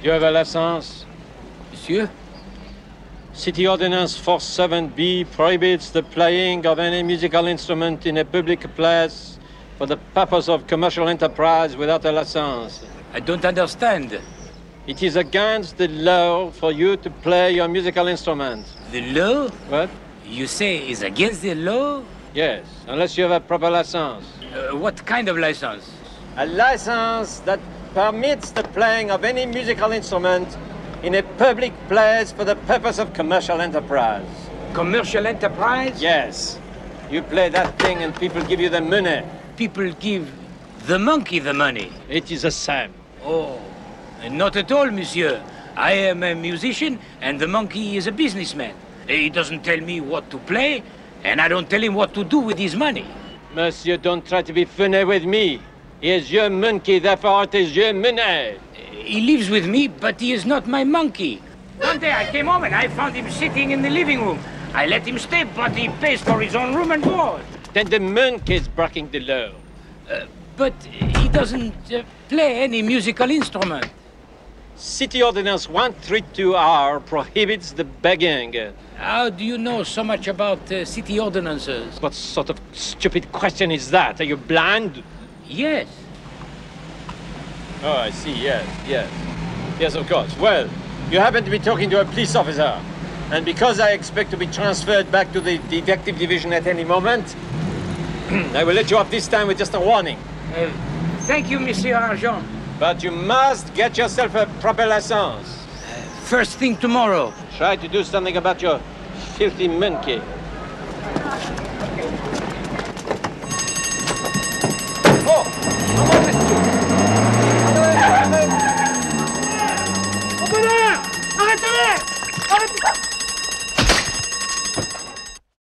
Do you have a license? Monsieur? City Ordinance 47B prohibits the playing of any musical instrument in a public place for the purpose of commercial enterprise without a license. I don't understand. It is against the law for you to play your musical instrument. The law? What? You say is against the law? Yes, unless you have a proper license. Uh, what kind of license? A license that permits the playing of any musical instrument in a public place for the purpose of commercial enterprise. Commercial enterprise? Yes. You play that thing and people give you the money. People give the monkey the money. It is the same. Oh, not at all, monsieur. I am a musician and the monkey is a businessman. He doesn't tell me what to play, and I don't tell him what to do with his money. Monsieur, don't try to be funny with me. He is your monkey, therefore it is your money. He lives with me, but he is not my monkey. One day I came home and I found him sitting in the living room. I let him stay, but he pays for his own room and board. Then the monkey is breaking the law. Uh, but he doesn't uh, play any musical instrument. City Ordinance 132R prohibits the begging. How do you know so much about uh, city ordinances? What sort of stupid question is that? Are you blind? Yes. Oh, I see, yes, yes. Yes, of course. Well, you happen to be talking to a police officer. And because I expect to be transferred back to the detective division at any moment, I will let you off this time with just a warning. Uh, thank you, Monsieur Argent. But you must get yourself a proper license. First thing tomorrow. Try to do something about your filthy monkey.